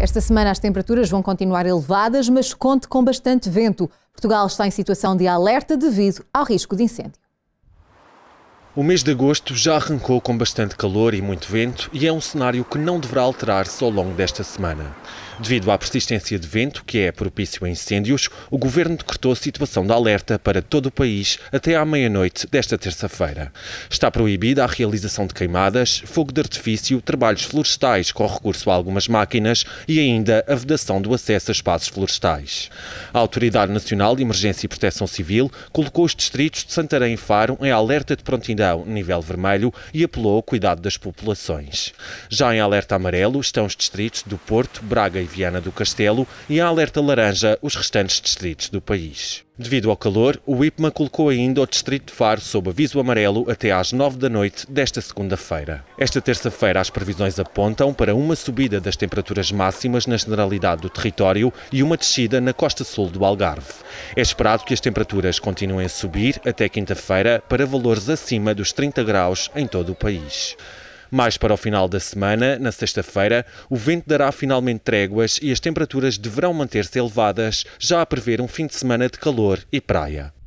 Esta semana as temperaturas vão continuar elevadas, mas conte com bastante vento. Portugal está em situação de alerta devido ao risco de incêndio. O mês de agosto já arrancou com bastante calor e muito vento e é um cenário que não deverá alterar-se ao longo desta semana. Devido à persistência de vento, que é propício a incêndios, o governo decretou situação de alerta para todo o país até à meia-noite desta terça-feira. Está proibida a realização de queimadas, fogo de artifício, trabalhos florestais com recurso a algumas máquinas e ainda a vedação do acesso a espaços florestais. A Autoridade Nacional de Emergência e Proteção Civil colocou os distritos de Santarém e Faro em alerta de prontidão nível vermelho e apelou ao cuidado das populações. Já em alerta amarelo estão os distritos do Porto, Braga e Viana do Castelo e em alerta laranja os restantes distritos do país. Devido ao calor, o IPMA colocou ainda o Distrito de Faro sob aviso amarelo até às 9 da noite desta segunda-feira. Esta terça-feira, as previsões apontam para uma subida das temperaturas máximas na generalidade do território e uma descida na costa sul do Algarve. É esperado que as temperaturas continuem a subir até quinta-feira para valores acima dos 30 graus em todo o país. Mais para o final da semana, na sexta-feira, o vento dará finalmente tréguas e as temperaturas deverão manter-se elevadas, já a prever um fim de semana de calor e praia.